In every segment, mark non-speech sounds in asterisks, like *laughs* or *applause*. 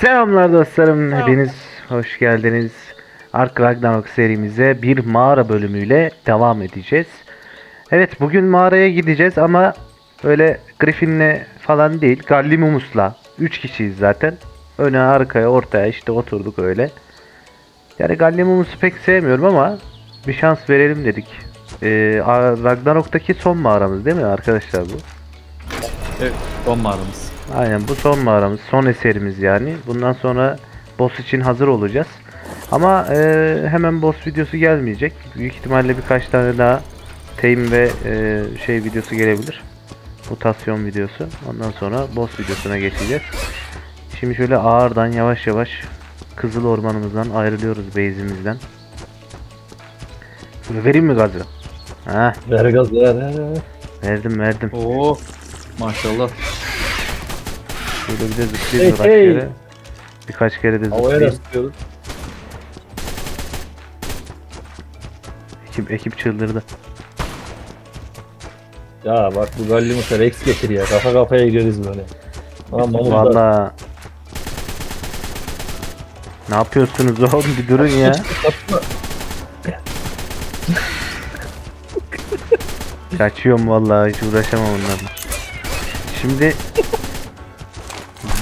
Selamlar dostlarım. Hepiniz hoş geldiniz. Ark Ragnarok serimize bir mağara bölümüyle devam edeceğiz. Evet bugün mağaraya gideceğiz ama öyle Griffin'le falan değil. Gallimumus'la. 3 kişiyiz zaten. Öne arkaya ortaya işte oturduk öyle. Yani Gallimumus'u pek sevmiyorum ama bir şans verelim dedik. Ee, Ragnarok'taki son mağaramız değil mi arkadaşlar bu? Evet, son mağaramız. Aynen bu son mağaramız, son eserimiz yani. Bundan sonra boss için hazır olacağız. Ama e, hemen boss videosu gelmeyecek. Büyük ihtimalle birkaç tane daha tame ve e, şey videosu gelebilir. Mutasyon videosu. Ondan sonra boss videosuna geçeceğiz. Şimdi şöyle ağırdan yavaş yavaş Kızıl Ormanımızdan ayrılıyoruz base'imizden. Vereyim mi gazı? Ha, Ver gaz ver. verdim verdim. Oo, maşallah. Şöyle bir de zıplayayım Hey, birkaç hey. kere. Birkaç kere de zıplayayım. Ekip, ekip çıldırdı. Ya bak bu Gallimus'a Rex getir ya. Kafa kafaya gireriz böyle. Tamam. Valla. Ne yapıyorsunuz oğlum bir durun ya. *laughs* Kaçıyorum vallahi hiç uğraşamam onlarla. Şimdi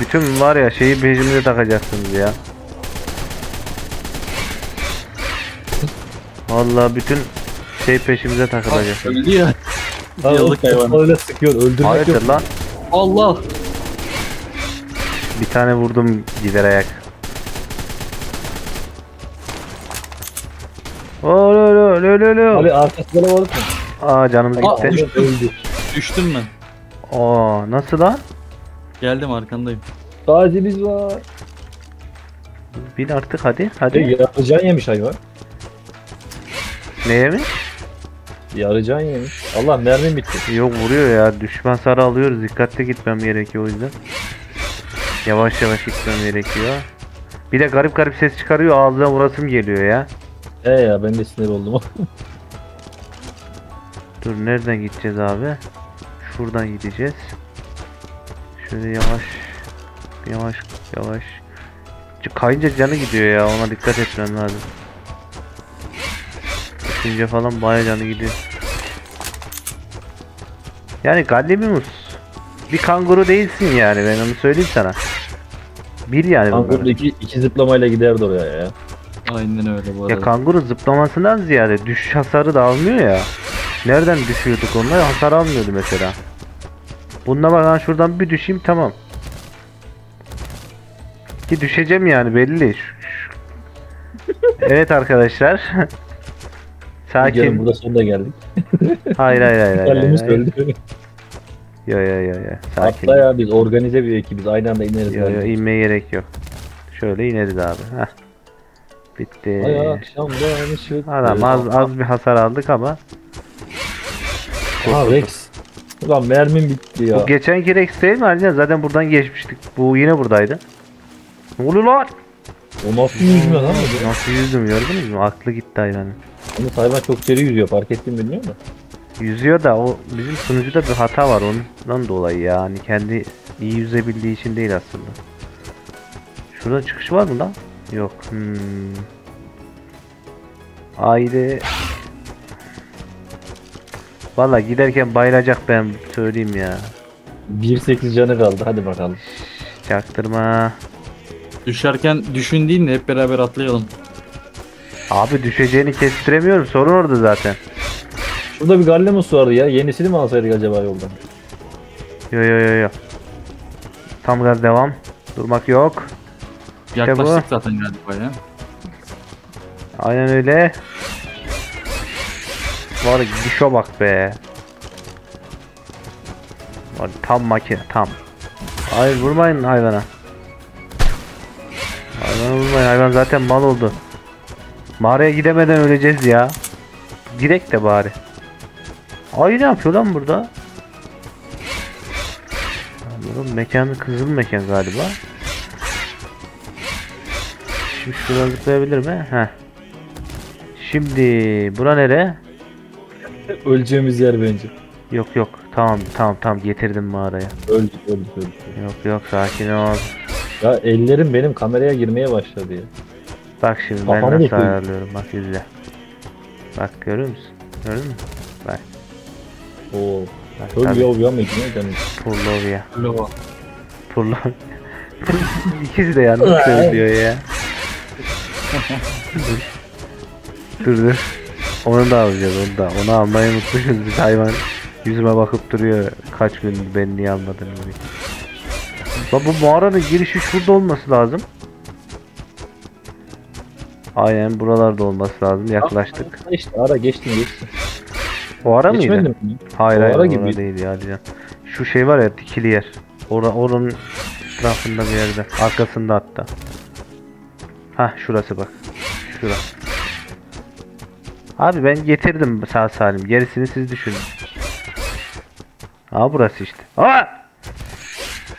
bütün var ya şeyi peşimize takacaksınız ya. Vallahi bütün şey peşimize takılacak. Öldü ya. Ha, Yıllık hayvan. Öyle sıkıyor. Öldürmek yok. Hayırdır lan? Allah. Bir tane vurdum gider ayak. Olo lo lo lo lo. Abi arkasına balık mı? Aa canımız Aa, gitti. düştüm. Öldü. Düştüm ben. Aa nasıl lan? Geldim arkandayım. Tacimiz var. Bin artık hadi E, hadi. yarıcan yemiş hayvan. Neye mi? Yarıcan yemiş. Allah mermim bitti. Yok vuruyor ya. Düşman sarı alıyoruz. Dikkatli gitmem gerekiyor o yüzden. Yavaş yavaş gitmem gerekiyor. Bir de garip garip ses çıkarıyor. Ağzına vurasım geliyor ya. He ya ben de sinir oldum. *laughs* Dur nereden gideceğiz abi? Şuradan gideceğiz. Şöyle yavaş yavaş yavaş. Kayınca canı gidiyor ya ona dikkat etmem lazım. Düşünce falan baya canı gidiyor. Yani Gallimus bir kanguru değilsin yani ben onu söyleyeyim sana. Bir yani. Ankara'da iki, iki zıplamayla giderdi oraya ya. Aynen öyle bu arada. Ya kanguru zıplamasından ziyade düşüş hasarı da almıyor ya. Nereden düşüyorduk onunla? Hasar almıyordu mesela. Bununla bak ha şuradan bir düşeyim tamam. Ki düşeceğim yani belli. *laughs* Evet arkadaşlar. Gelin *laughs* Sakin. burada sonunda geldik. *laughs* Hayır hayır hayır. hayır, hayır. öldü. Yo yo yo yo. Sakin. Hatta ya biz organize bir ekibiz. Aynı anda ineriz. Yo yo inmeye gerek yok. Şöyle ineriz abi. Heh. Bitti. Ay akşamdan ışık. Adam az az bir hasar aldık ama Ha Rex. Ulan mermim bitti ya. Bu geçenki Rex değil mi Alican? Zaten buradan geçmiştik. Bu yine buradaydı. Ne oluyor lan? O nasıl yüzme lan? Nasıl yüzdüm gördünüz mü? Aklı gitti hayvanın. Yalnız hayvan çok seri yüzüyor. Fark ettin bilmiyor musun? Yüzüyor da o bizim sunucuda bir hata var ondan dolayı ya. Hani kendi iyi yüzebildiği için değil aslında. Şurada çıkış var mı lan? Yok. Hmm. Haydi. Valla giderken bayılacak ben söyleyeyim ya. 1.8 canı kaldı. Hadi bakalım. Çaktırma. Düşerken düşün değil de hep beraber atlayalım. Abi düşeceğini kestiremiyorum. Sorun orada zaten. Şurada bir Gallimus vardı ya. Yenisini mi alsaydık acaba yoldan? Yo yo yo yo. Tam gaz devam. Durmak yok. Yaklaştık zaten galiba ya. Aynen öyle. Var ya, gidişe bak be. Var tam makine tam. Hayır vurmayın hayvana. Hayvana vurmayın hayvan zaten mal oldu. Mağaraya gidemeden öleceğiz ya. Direkt de bari. Ay ne yapıyor lan burada? Anladım mekanı kızıl mekan galiba. Şimdi şuradan zıplayabilir mi? Heh. Şimdi bura nere? *laughs* Öleceğimiz yer bence. Yok yok. Tamam tamam tamam getirdim mağaraya. Öldük öldük öldük. Yok yok sakin ol. Ya ellerim benim kameraya girmeye başladı ya. Bak şimdi ben Kafamı nasıl dokuyor. ayarlıyorum bak izle. Bak görüyor musun? Gördün mü? Bak. Oo. bak Kör tabii. yov mu gidiyor canım? Purlovya. Lova. Purlo. İkisi de yanlış *laughs* söylüyor ya. *laughs* dur dur. Onu da alacağız onu da. Onu almayı unutmuşuz biz hayvan. Yüzüme bakıp duruyor. Kaç gündür ben niye almadın diye. Lan bu mağaranın girişi şurada olması lazım. Aynen buralarda olması lazım. Yaklaştık. Ha İşte ara geçtin geçtin. O ara mıydı? Mi? Hayır O hayır ara gibi. ara değil ya Can. Şu şey var ya dikili yer. Ora, oranın etrafında bir yerde. Arkasında hatta. Hah şurası bak. Şura. Abi ben getirdim sağ salim. Gerisini siz düşünün. Aa burası işte. Aa!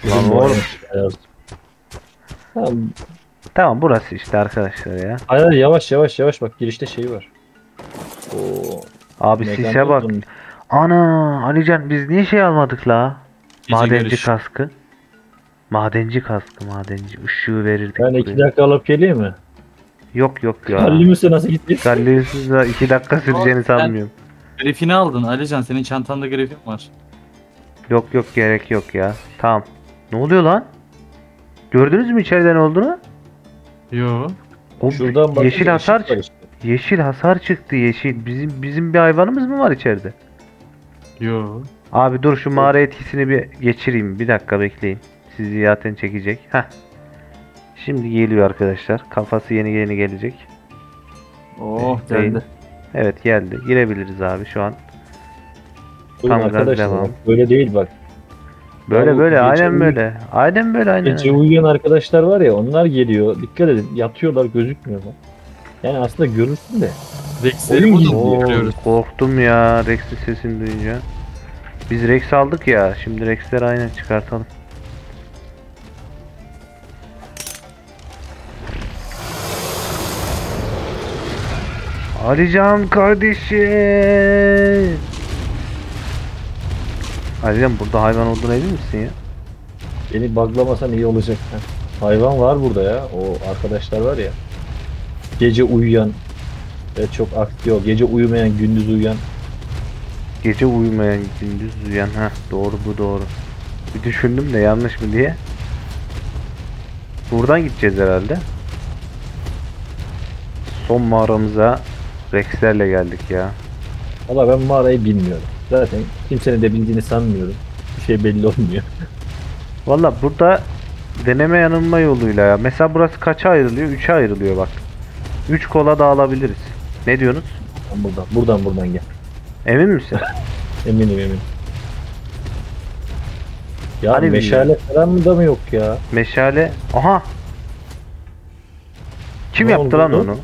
Lan oğlum. Tamam. Tamam burası işte arkadaşlar ya. Hayır yavaş yavaş yavaş bak girişte şey var. Oo. Abi sise bak. Ana Alican biz niye şey almadık la? Gece Madenci görüş. kaskı. Madenci kaskı madenci. Işığı verirdik. Ben buraya. iki dakika alıp geleyim mi? Yok yok ya. Hallimizde nasıl gitmiş? Gallius'un da 2 dakika süreceğini Sen- sanmıyorum. Grifini aldın Alican senin çantanda grifin var. Yok yok gerek yok ya. Tamam. Ne oluyor lan? Gördünüz mü içeriden olduğunu? Yo. O Şuradan bakınca yeşil hasar çıktı. işte. Yeşil hasar çıktı yeşil. Bizim bizim bir hayvanımız mı var içeride? Yo. Abi dur şu mağara etkisini bir geçireyim. Bir dakika bekleyin. Sizi zaten çekecek. Heh. Şimdi geliyor arkadaşlar. Kafası yeni yeni gelecek. Oh Beyin. geldi. Evet geldi. Girebiliriz abi şu an. Buyurun Tam gaz devam. bak, böyle değil bak. Böyle böyle aynen böyle. Aynen böyle aynen. Gece uyuyan arkadaşlar var ya onlar geliyor. Dikkat edin yatıyorlar gözükmüyorlar. Yani aslında görürsün de. Rex'leri burada görüyoruz. korktum ya Rex'in sesini duyunca. Biz Rex aldık ya. Şimdi Rex'leri aynen çıkartalım. Alican kardeşim. Alican burada hayvan olduğuna emin misin ya? Beni baglamasan iyi olacak. ha. Hayvan var burada ya. O arkadaşlar var ya. Gece uyuyan ve çok aktif. Gece uyumayan, gündüz uyuyan. Gece uyumayan gündüz uyuyan. ha doğru bu doğru. Bir düşündüm de yanlış mı diye. Buradan gideceğiz herhalde. Son mağaramıza Rex'lerle geldik ya. Valla ben mağarayı bilmiyorum. Zaten kimsenin de bildiğini sanmıyorum. Bir şey belli olmuyor. *laughs* Valla burada deneme yanılma yoluyla ya. Mesela burası kaça ayrılıyor? 3'e ayrılıyor bak. 3 kola dağılabiliriz. Ne diyorsunuz? Buradan, buradan buradan gel. Emin misin? *laughs* Eminim eminim. Ya Hani meşale falan mı da mı yok ya? Meşale. Aha. Kim Ne yaptı oldu lan lan?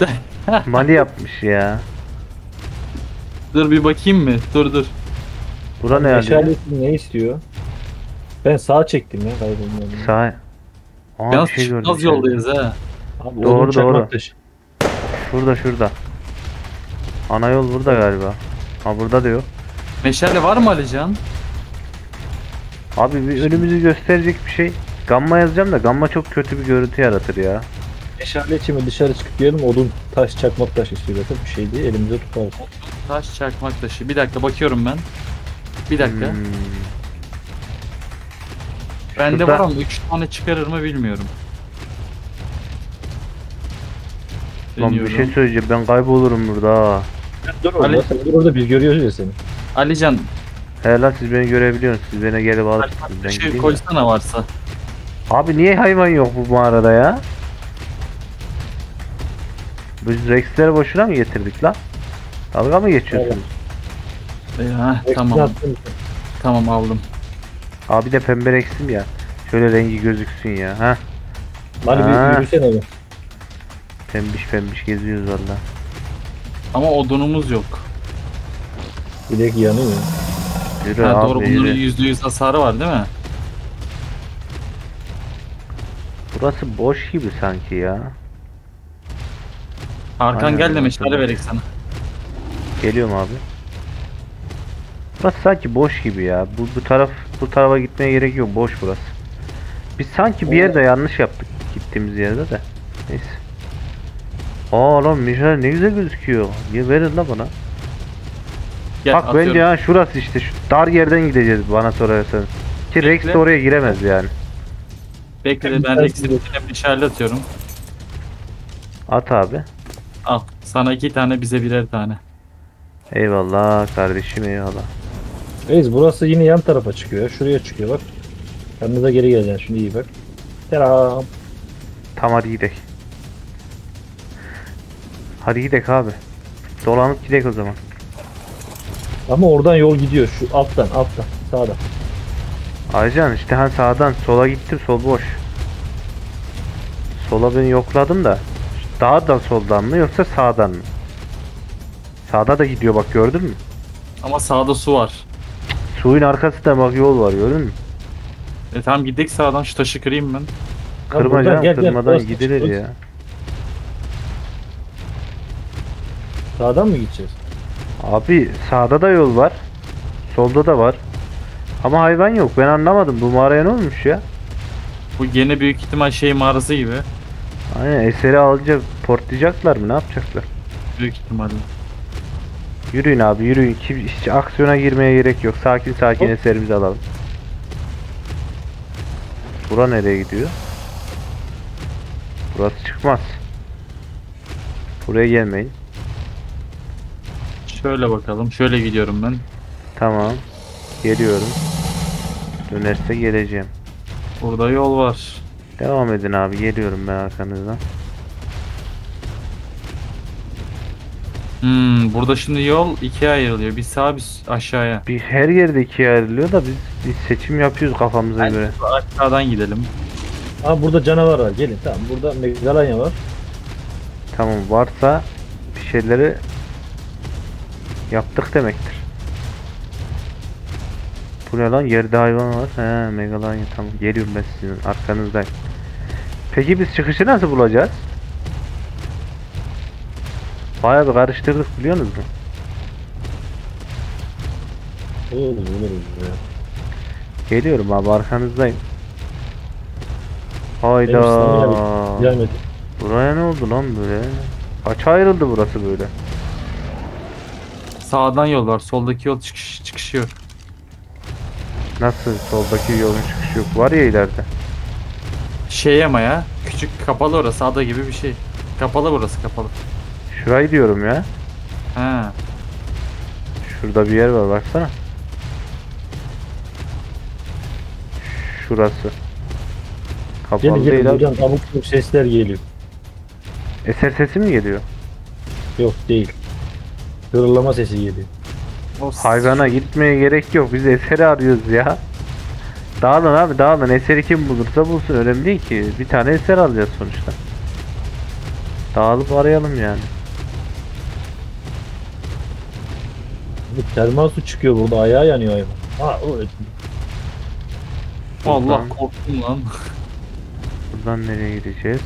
Onu? *laughs* Mali yapmış ya. dur bir bakayım mı? Dur dur. Bura ne Meşale yani? ne istiyor? Ben sağa çektim ya kaybolmadım. Sağ. Aa, Yalnız şey gördüm. çıkmaz içeride. yoldayız ha. Abi, Doğru, doğru. taşı. Şurada şurada. Ana yol burada galiba. Ha burada da yok. Meşale var mı Alican? Abi bir önümüzü gösterecek bir şey. Gamma yazacağım da gamma çok kötü bir görüntü yaratır ya. Meşale için mi dışarı çıkıp yiyelim odun taş çakmak taş istiyor zaten bir şey değil elimize tutarız. Taş çakmak taşı. Bir dakika bakıyorum ben. Bir dakika. Hmm. Bende şurada- var ama 3 tane çıkarır mı bilmiyorum. Lan bir şey söyleyeceğim ben kaybolurum burada ha. Dur orada Ali- sen dur orada biz görüyoruz ya seni. Alican He lan siz beni görebiliyorsunuz. Siz beni gelip alırsınız. Gideyim de. koysana varsa. Abi niye hayvan yok bu mağarada ya? Biz Rex'leri boşuna mı getirdik lan? Dalga mı geçiyorsunuz? Ya, Hepsini tamam. attım. Tamam aldım. Abi de pembe Rex'im ya. Şöyle rengi gözüksün ya. Ha? Ha. bir yürüsene be. Pembiş pembiş geziyoruz valla. Ama odunumuz yok. Bilek yanıyor. Yürü Ha, abi doğru yürü. bunların %100 hasarı var değil mi? Burası boş gibi sanki ya. Arkan Aynen, gel de meşale verek sana. Geliyorum abi. Burası sanki boş gibi ya. Bu, bu taraf bu tarafa gitmeye gerek yok. Boş burası. Biz sanki bir yerde yanlış yaptık gittiğimiz yerde de. Neyse. Aa lan Michel ne güzel gözüküyor. Niye verin la bana? Gel, Bak atıyorum. bence ha şurası işte şu dar yerden gideceğiz bana sorarsanız. Ki Rex de Bekle. oraya giremez yani. Bekle ben içine bir şarjı atıyorum. At abi. Al. Sana iki tane bize birer tane. Eyvallah kardeşim eyvallah. Reis burası yine yan tarafa çıkıyor. Şuraya çıkıyor bak. Sen de geri geleceksin şimdi iyi bak. Selam. Tam hadi gidelim. Hadi gidelim abi. Dolanıp gidelim o zaman. Ama oradan yol gidiyor. Şu alttan alttan sağda. Aycan işte hani sağdan sola gittim sol boş. Sola ben yokladım da. Da soldan mı yoksa sağdan mı? Sağda da gidiyor bak gördün mü? Ama sağda su var. Suyun arkasında bak yol var gördün mü? E tamam gidelim sağdan şu taşı kırayım ben. Kırma buradan canım gel, gel, kırmadan burası gidilir burası. ya. Sağdan mı gideceğiz? Abi sağda da yol var. Solda da var. Ama hayvan yok ben anlamadım bu mağaraya ne olmuş ya? Bu gene büyük ihtimal şey mağarası gibi. Aynen eseri alınca portlayacaklar mı ne yapacaklar? Büyük ihtimalle. Yürüyün abi yürüyün. Kim, hiç aksiyona girmeye gerek yok. Sakin sakin Hop. eserimizi alalım. Bura nereye gidiyor? Burası çıkmaz. Buraya gelmeyin. Şöyle bakalım. Şöyle gidiyorum ben. Tamam. Geliyorum. Dönerse geleceğim. Burada yol var. Devam edin abi. Geliyorum ben arkanızdan. Hmm, burada şimdi yol ikiye ayrılıyor. Bir sağa bir aşağıya. Bir her yerde ikiye ayrılıyor da biz, biz seçim yapıyoruz kafamıza göre. Aşağıdan gidelim. Aa burada canavar var. Gelin tamam. Burada Megalanya var. Tamam varsa bir şeyleri yaptık demektir. Bu ne lan? Yerde hayvan var. He Megalanya tamam. Geliyorum ben sizin arkanızdayım. Peki biz çıkışı nasıl bulacağız? Bayağı bir karıştırdık biliyor musunuz? Olur olur olur. ya. Geliyorum abi arkanızdayım. Hayda. Gelmedi. Buraya ne oldu lan böyle? Kaça ayrıldı burası böyle? Sağdan yol var. Soldaki yol çıkış, çıkışı yok. Nasıl soldaki yolun çıkışı yok? Var ya ileride. Şey ama ya. Küçük kapalı orası. Sağda gibi bir şey. Kapalı burası kapalı. Şurayı diyorum ya. Ha. Şurada bir yer var baksana. Şurası. Kapalı Gelin gelin değil abi. buradan abuk sabuk sesler geliyor. Eser sesi mi geliyor? Yok değil. Hırlama sesi geliyor. O Hayvana gitmeye gerek yok. Biz eseri arıyoruz ya. Dağılın abi dağılın. Eseri kim bulursa bulsun. Önemli değil ki. Bir tane eser alacağız sonuçta. Dağılıp arayalım yani. Termal su çıkıyor burada. Ayağı yanıyor hayvan. Ha o Allah Buradan- korktum lan. Buradan nereye gideceğiz?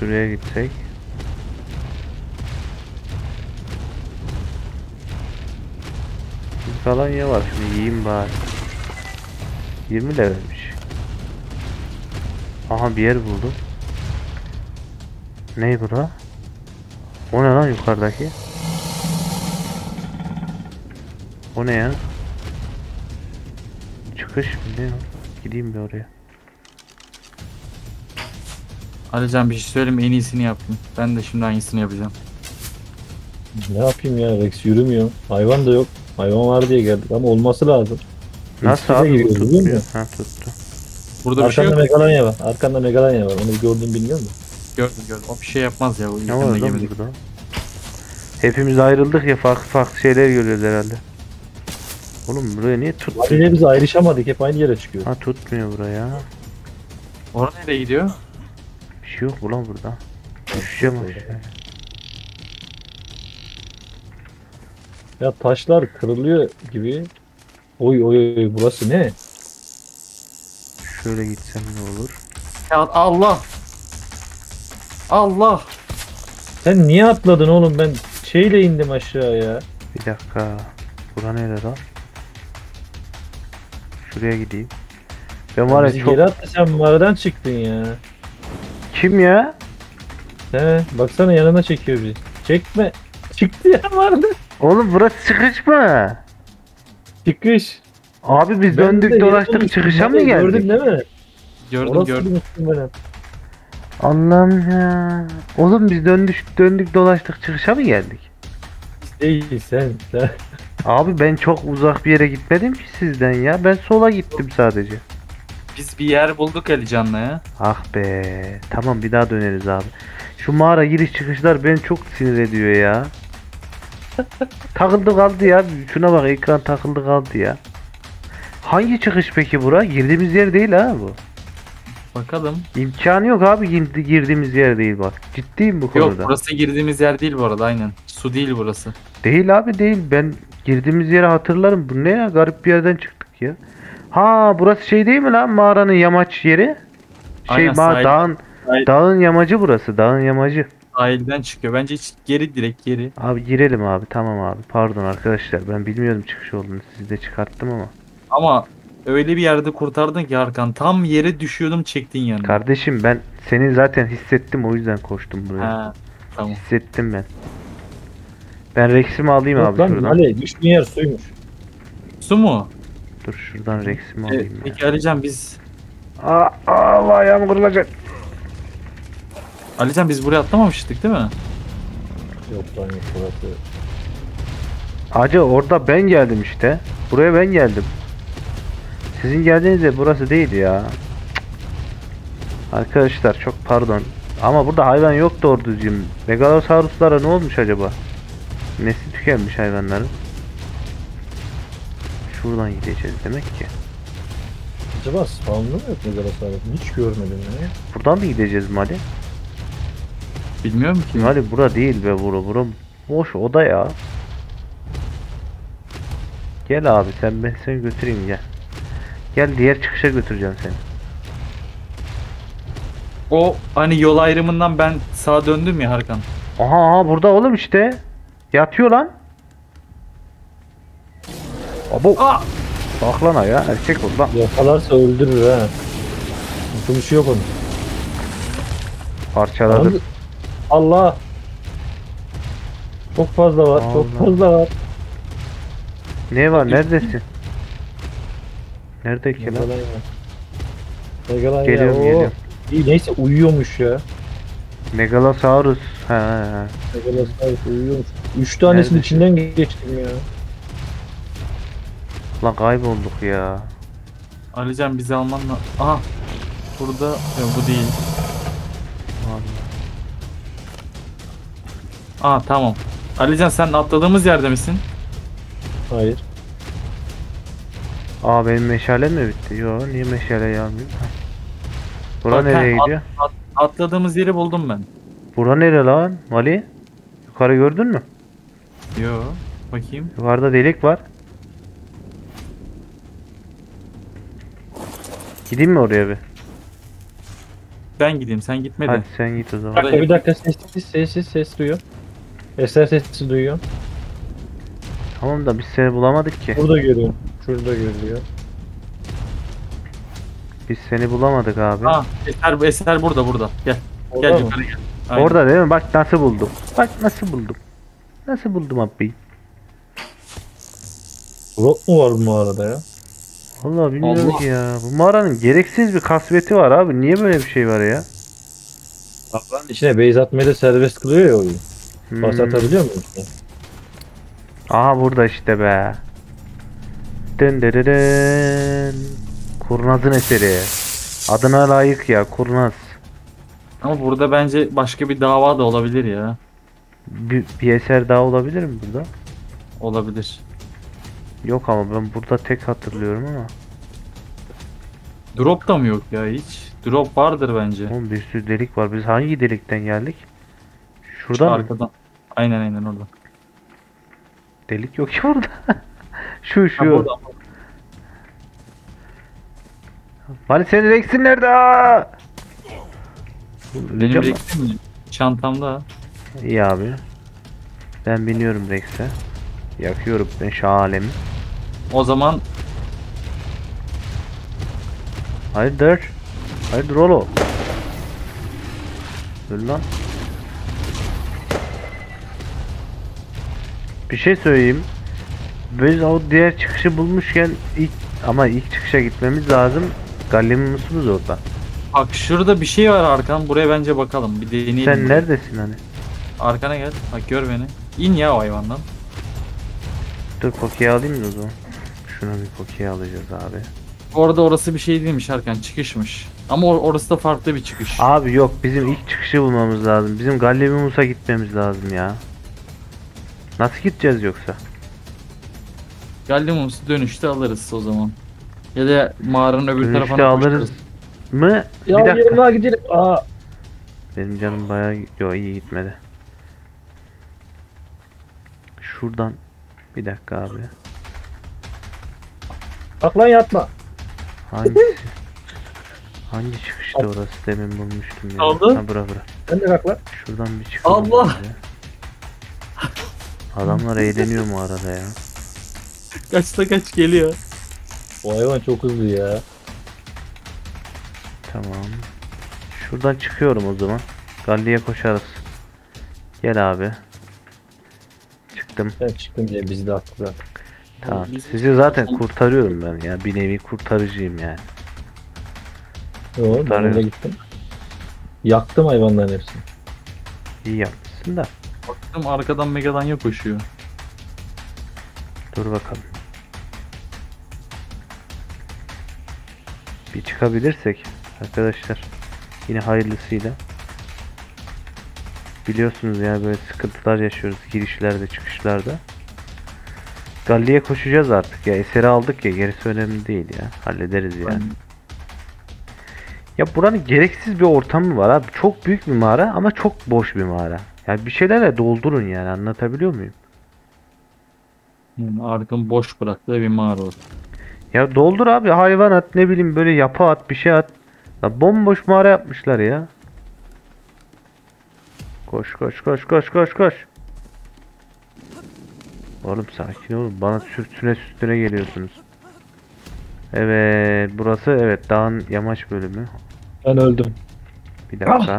Şuraya gitsek. Bir falan ya var şimdi yiyeyim bari. 20 levelmiş. Aha bir yer buldum. Ne bura? O ne lan yukarıdaki? O ne ya? Çıkış mı ne? Gideyim bir oraya. Alican bir şey söyleyeyim en iyisini yaptım. Ben de şimdi aynısını yapacağım. ne yapayım ya Rex yürümüyor. Hayvan da yok. Hayvan var diye geldik ama olması lazım. Nasıl abi bu giriyoruz, değil mi? Ha tuttu. Burada bir şey Arkanda yok. Megalanya var. Arkanda Megalanya var. Onu gördün bilmiyor musun? Gördüm gördüm. O bir şey yapmaz ya. O Ne var lan burada? Hepimiz ayrıldık ya farklı farklı şeyler görüyoruz herhalde. Oğlum buraya niye tutmuyor? Haliyle biz ayrışamadık. Hep aynı yere çıkıyor. Ha tutmuyor buraya. Oraya nereye gidiyor? Bir şey yok mu lan burada? Düşeceğim aşağıya. Ya taşlar kırılıyor gibi. Oy oy oy burası ne? Şöyle gitsem ne olur? Ya Allah! Allah! Sen niye atladın oğlum ben şeyle indim aşağıya. Bir dakika. Bura nere lan? Şuraya gideyim. Ben var ya çok... geri attı sen mağaradan çıktın ya. Kim ya? He, baksana yanına çekiyor bizi. Çekme. Çıktı ya vardı. Oğlum burası çıkış mı? Çıkış. Abi biz Ben döndük dolaştık çıkışa mı Gördün geldik? değil mi? Gördüm Orası gördüm. muhtemelen. Allah'ım ya. Oğlum biz döndük döndük dolaştık çıkışa mı geldik? Değil sen. sen. Abi ben çok uzak bir yere gitmedim ki sizden ya. Ben sola gittim sadece. Biz bir yer bulduk Alican'la ya. Ah be. Tamam bir daha döneriz abi. Şu mağara giriş çıkışlar beni çok sinir ediyor ya. Takıldı kaldı ya. Şuna bak ekran takıldı kaldı ya. Hangi çıkış peki bura? Girdiğimiz yer değil ha bu. Bakalım. İmkanı yok abi gir- girdiğimiz yer değil bak. Ciddiyim bu Yok konuda. burası girdiğimiz yer değil bu arada aynen. Su değil burası. Değil abi değil. Ben girdiğimiz yeri hatırlarım. Bu ne ya? Garip bir yerden çıktık ya. Ha burası şey değil mi lan? Mağaranın yamaç yeri. Şey Aynen, ma- sahil- dağın sahil- dağın yamacı burası. Dağın yamacı. Sahilden çıkıyor. Bence hiç geri direkt geri. Abi girelim abi. Tamam abi. Pardon arkadaşlar. Ben bilmiyordum çıkış olduğunu. Sizi de çıkarttım ama. Ama öyle bir yerde kurtardın ki Arkan. Tam yere düşüyordum çektin yanına. Kardeşim ben seni zaten hissettim. O yüzden koştum buraya. Ha, tamam. Hissettim ben. Ben Rex'imi alayım Yok abi lan şuradan. Ali düştüğün yer suymuş. Su mu? Dur şuradan Rex'imi E, alayım ya. peki Alican biz Aa, aa, ayağım kırılacak. Alican biz buraya atlamamıştık değil mi? Yok lan yok burası. Acı orada ben geldim işte. Buraya ben geldim. Sizin geldiğiniz yer burası değil ya. Arkadaşlar çok pardon. Ama burada hayvan yok doğru düzgün. Megalosauruslara ne olmuş acaba? Nesli tükenmiş hayvanların. Şuradan gideceğiz demek ki. Acaba spawn'da mı yok Megalosaurus? Hiç görmedim ya. Buradan mı gideceğiz Mali? Bilmiyorum ki. Mali bura değil be bura. Bura boş oda ya. Gel abi sen ben seni götüreyim gel. Gel diğer çıkışa götüreceğim seni. O hani yol ayrımından ben sağa döndüm ya Harkan. Aha aha burada oğlum işte. Yatıyor lan. Abo. Aa! Bak lan ya erkek ol lan. Yakalarsa öldürür ha. Kurtuluşu yok onun. Parçaladım. Allah. Çok fazla var. Çok Allah. fazla var. Ne var neredesin? Nerede ki lan? Yakalayın Geliyorum ya. Geliyorum. İyi neyse uyuyormuş ya. Megalosaurus. Ha. Megalosaurus uyuyormuş. Üç tanesinin Neredesin? içinden geçtim ya. Lan kaybolduk ya. Alican bizi alman lazım. Aha. Burada yok bu değil. Aa tamam. Alican sen atladığımız yerde misin? Hayır. Aa benim meşalem mi bitti? Yo niye meşale yanmıyor? Bura Bak, nereye ha, gidiyor? At- atladığımız yeri buldum ben. Bura nere lan? Mali? Yukarı gördün mü? Yo. Bakayım. Yukarıda delik var. Gideyim mi oraya bir? Ben gideyim sen gitmedin. Hadi sen git o Bir zaman. Hadi. dakika bir dakika sessiz sessiz ses duyuyor. Eser sesi duyuyor. Tamam da biz seni bulamadık ki. Burada görüyorum. Şurada görüyor. Biz seni bulamadık abi. Aa Eser, Eser burada burada. Gel. Orada gel mı? yukarı gel. Aynen. Orada değil mi? Bak nasıl buldum. Bak nasıl buldum. Nasıl buldum abi? Drop mu var bu mağarada ya? Vallahi bilmiyorum Allah. ki ya. Bu mağaranın gereksiz bir kasveti var abi. Niye böyle bir şey var ya? İçine base atmayı da serbest kılıyor ya oyun. Hmm. Pas atabiliyor muyum? Aha burada işte be. Dın dın dın dın. Kurnaz'ın eseri. Adına layık ya Kurnaz. Ama burada bence başka bir dava da olabilir ya. Bir, bir eser daha olabilir mi burada? Olabilir. Yok ama ben burada tek hatırlıyorum ama. Drop da mı yok ya hiç? Drop vardır bence. Oğlum bir sürü delik var. Biz hangi delikten geldik? Şu Şuradan mı? arkadan. Aynen aynen orada. Delik yok ki burada. *laughs* şu Ha, şu. burada. Hani senin Rex'in nerede? Aa! Benim. Rex'im mi? Çantamda. İyi abi. Ben biniyorum Rex'e. Yakıyorum ben şahalemi. O zaman Hayırdır? Hayırdır oğlum? Öl lan. Bir şey söyleyeyim. Biz o diğer çıkışı bulmuşken ilk ama ilk çıkışa gitmemiz lazım. Gallimus'umuz orada. Bak şurada bir şey var arkan. Buraya bence bakalım. Bir deneyelim. Sen neredesin hani? Arkana gel. Bak gör beni. İn ya o hayvandan. Dur Poki'yi alayım mı o zaman? Şunu bir Poki'ye alacağız abi. Orada orası bir şey değilmiş Arkan. Çıkışmış. Ama or- orası da farklı bir çıkış. Abi yok bizim ilk çıkışı bulmamız lazım. Bizim Gallimus'a gitmemiz lazım ya. Nasıl gideceğiz yoksa? Gallimus'u dönüşte alırız o zaman. Ya da mağaranın öbür Dönüşte tarafına alırız mı? Ya bir dakika. gidelim. Aa. Benim canım bayağı yo iyi gitmedi. Şuradan bir dakika abi. Bak lan yatma. Hangisi? *laughs* Hangi çıkışta orası demin bulmuştum ya. Aldı. Ha bura bura. Sen de kalk lan. Şuradan bir çıkalım. Allah! bence. Adamlar eğleniyor mu arada ya? Kaçta kaç geliyor. O hayvan çok hızlı ya. Tamam. Şuradan çıkıyorum o zaman. Galli'ye koşarız. Gel abi. Çıktım. Ben çıktım diye bizi de attılar. Tamam. Sizi zaten kurtarıyorum ben ya. Bir nevi kurtarıcıyım yani. Yo, ben orada gittim. Yaktım hayvanların hepsini. İyi yapmışsın da. Baktım arkadan Megadanya koşuyor. Dur bakalım. Bir çıkabilirsek arkadaşlar yine hayırlısıyla. Biliyorsunuz ya böyle sıkıntılar yaşıyoruz girişlerde çıkışlarda. Galli'ye koşacağız artık ya. Eseri aldık ya. Gerisi önemli değil ya. Hallederiz ya. Ya buranın gereksiz bir ortamı var abi. Çok büyük bir mağara ama çok boş bir mağara. Yani bir şeylerle doldurun yani anlatabiliyor muyum? Yani Arkın boş bıraktığı bir mağara o. Ya doldur abi hayvan at ne bileyim böyle yapı at bir şey at. Ya bomboş mağara yapmışlar ya. Koş koş koş koş koş koş. Oğlum sakin olun bana sürtüne süstüne geliyorsunuz. Evet burası evet dağın yamaç bölümü. Ben öldüm. Bir dakika.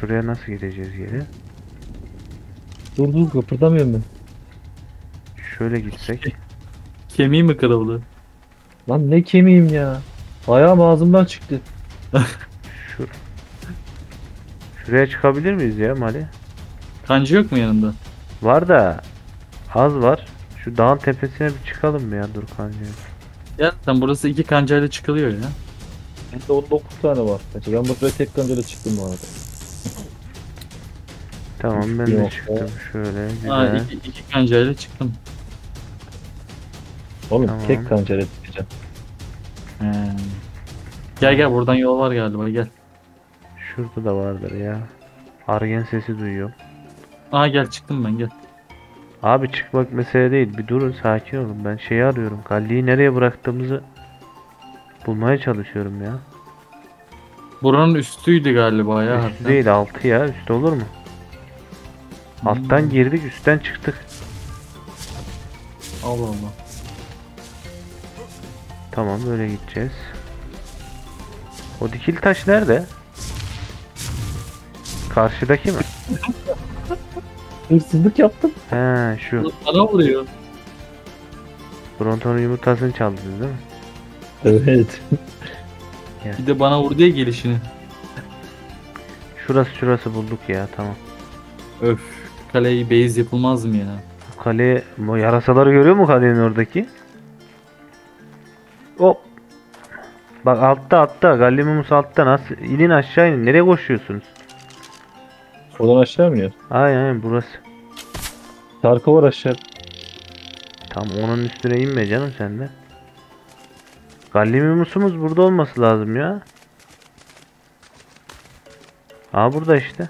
Şuraya nasıl gideceğiz geri? Dur dur kıpırdamıyorum ben. Şöyle gitsek. Kemiği mi kırıldı? Lan ne kemiğim ya. Ayağım ağzımdan çıktı. Şur Şuraya çıkabilir miyiz ya Mali? Kancı yok mu yanında? Var da az var. Şu dağın tepesine bir çıkalım mı ya dur kancaya. Ya sen burası iki kancayla çıkılıyor ya. Bende 19 tane var. Kaçı. Ben buraya tek kancayla çıktım bu arada. Tamam ben de Yok, çıktım şöyle Ha, güzel. iki, iki kancayla çıktım. Oğlum Tamam. tek kancayla çıkacağım. He. Gel gel buradan yol var galiba gel. Şurada da vardır ya. Argen sesi duyuyorum. Aa gel çıktım ben gel. Abi çıkmak mesele değil. Bir durun sakin olun. Ben şeyi arıyorum. Galli'yi nereye bıraktığımızı bulmaya çalışıyorum ya. Buranın üstüydü galiba ya. Üstü harbiden. değil altı ya. Üstü olur mu? Alttan Hmm. girdik üstten çıktık. Allah Allah. Tamam böyle gideceğiz. O dikili taş nerede? Karşıdaki mi? Hırsızlık yaptım. He şu. Bana vuruyor. Bronto'nun yumurtasını çaldınız değil mi? Evet. Bir de bana vurdu ya gelişini. Şurası şurası bulduk ya tamam. Öf. Kaleyi base yapılmaz mı ya? Bu kale bu yarasaları görüyor mu kalenin oradaki? Hop. Bak altta altta Gallimus altta nasıl inin aşağı inin nereye koşuyorsunuz? Oradan aşağı mı iniyor? Aynen aynen burası. Şarkı var aşağı. Tam onun üstüne inme canım sen de. Gallimus'umuz burada olması lazım ya. Aa burada işte.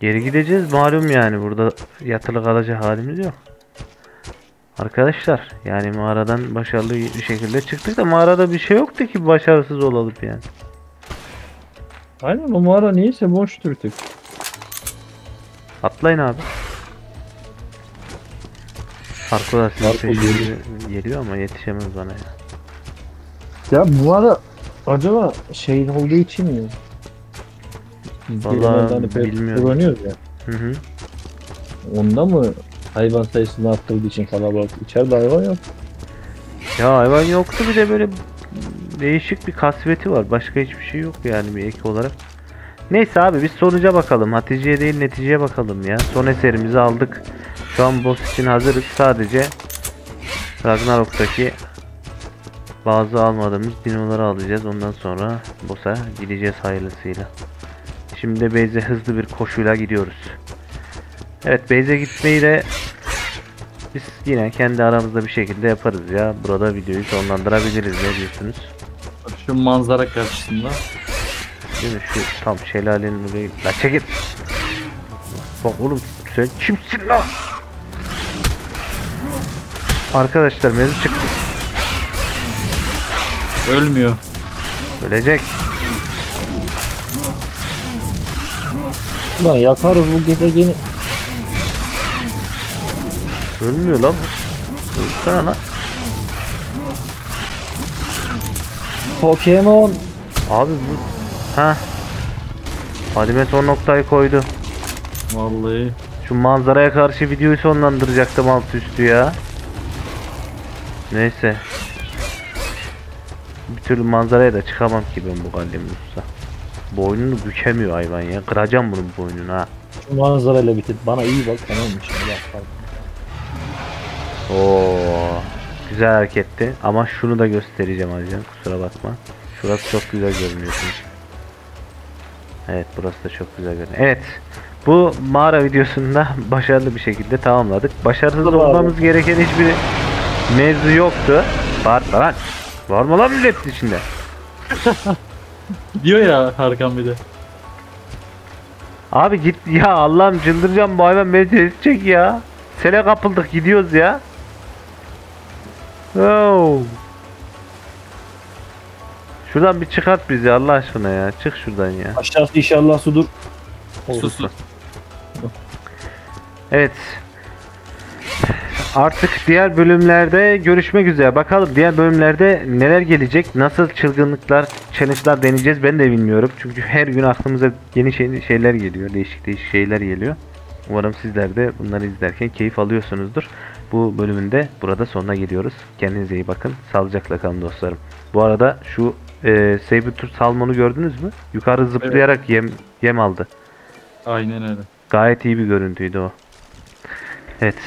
Geri gideceğiz malum yani burada yatılı kalacak halimiz yok. Arkadaşlar yani mağaradan başarılı bir şekilde çıktık da mağarada bir şey yoktu ki başarısız olalım yani. Aynen o mağara niyeyse boştu bir tık. Atlayın abi. Arkadaşlar sizin Marco peşinize geliyor ama yetişemez bana ya. Ya bu ara acaba şey olduğu için mi? Biz Vallahi hani pek bilmiyorum. kullanıyoruz ya. Hı hı. Onda mı hayvan sayısını arttırdığı için kalabalık? İçeride hayvan yok. Ya hayvan yoktu bir de böyle değişik bir kasveti var. Başka hiçbir şey yok yani bir ek olarak. Neyse abi biz sonuca bakalım. Hatice'ye değil neticeye bakalım ya. Son eserimizi aldık. Şu an boss için hazırız. Sadece Ragnarok'taki bazı almadığımız dinoları alacağız. Ondan sonra boss'a gideceğiz hayırlısıyla. Şimdi de Beyze hızlı bir koşuyla gidiyoruz. Evet Beyze gitmeyi de biz yine kendi aramızda bir şekilde yaparız ya. Burada videoyu sonlandırabiliriz ne diyorsunuz? Şu manzara karşısında. Değil mi? Şu tam şelalenin orayı... La çekil! Bak oğlum sen kimsin lan? Arkadaşlar mevzu çıktı. Ölmüyor. Ölecek. Ulan yakarız bu gezegeni. Ölmüyor lan bu. Ölsene lan. Pokemon. Abi bu... Ha. Fadime son noktayı koydu. Vallahi. Şu manzaraya karşı videoyu sonlandıracaktım alt üstü ya. Neyse. Bir türlü manzaraya da çıkamam ki ben bu gallemin usta. Boynunu bükemiyor hayvan ya. Kıracağım bunun boynunu ha. Şu manzarayla bitir. Bana iyi bak tamam mı şimdi. Oo. Güzel hareketti ama şunu da göstereceğim Alican kusura bakma. Şurası çok güzel görünüyor çünkü. Evet burası da çok güzel görünüyor. Evet bu mağara videosunda *laughs* başarılı bir şekilde tamamladık. Başarısız olmamız gereken hiçbir mevzu yoktu. Bağırma lan. Var mı lan millet içinde? Diyor ya Harkan bir de. Abi git ya Allah'ım çıldıracağım bu hayvan beni delirtecek ya. Sele kapıldık gidiyoruz ya. Oh. Şuradan bir çıkart bizi Allah aşkına ya. Çık şuradan ya. Aşağısı inşallah sudur. Sus sus. Evet. Artık diğer bölümlerde görüşmek üzere. Bakalım diğer bölümlerde neler gelecek? Nasıl çılgınlıklar, challenge'lar deneyeceğiz ben de bilmiyorum. Çünkü her gün aklımıza yeni şey, şeyler geliyor. Değişik değişik şeyler geliyor. Umarım sizler de bunları izlerken keyif alıyorsunuzdur. Bu bölümünde burada sonuna geliyoruz. Kendinize iyi bakın. Sağlıcakla kalın dostlarım. Bu arada şu e, Sabertooth salmonu gördünüz mü? Yukarı zıplayarak yem yem aldı. Aynen öyle. Gayet iyi bir görüntüydü o. Evet.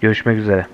Görüşmek üzere.